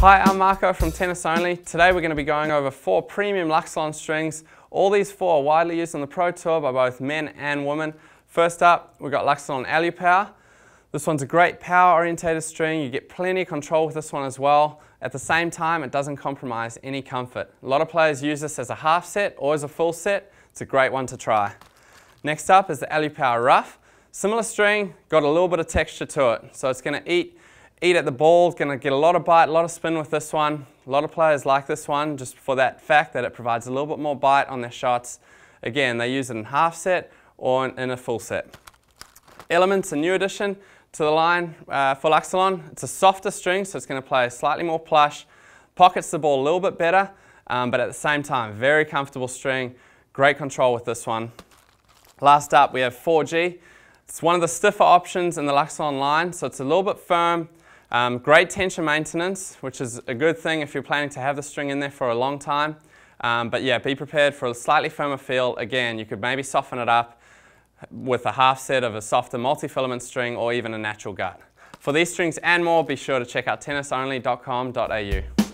Hi, I'm Marco from Tennis Only. Today we're going to be going over four premium Luxilon strings. All these four are widely used on the Pro Tour by both men and women. First up, we've got Luxilon AluPower. This one's a great power orientated string. You get plenty of control with this one as well. At the same time, it doesn't compromise any comfort. A lot of players use this as a half set or as a full set. It's a great one to try. Next up is the AluPower Rough. Similar string, got a little bit of texture to it. So it's going to eat eat at the ball, going to get a lot of bite, a lot of spin with this one. A lot of players like this one just for that fact that it provides a little bit more bite on their shots. Again, they use it in half set or in a full set. Elements, a new addition to the line uh, for Luxilon. It's a softer string, so it's going to play slightly more plush, pockets the ball a little bit better, um, but at the same time, very comfortable string, great control with this one. Last up, we have 4G. It's one of the stiffer options in the Luxilon line, so it's a little bit firm, um, great tension maintenance, which is a good thing if you're planning to have the string in there for a long time. Um, but yeah, be prepared for a slightly firmer feel. Again, you could maybe soften it up with a half set of a softer multi-filament string or even a natural gut. For these strings and more, be sure to check out tennisonly.com.au.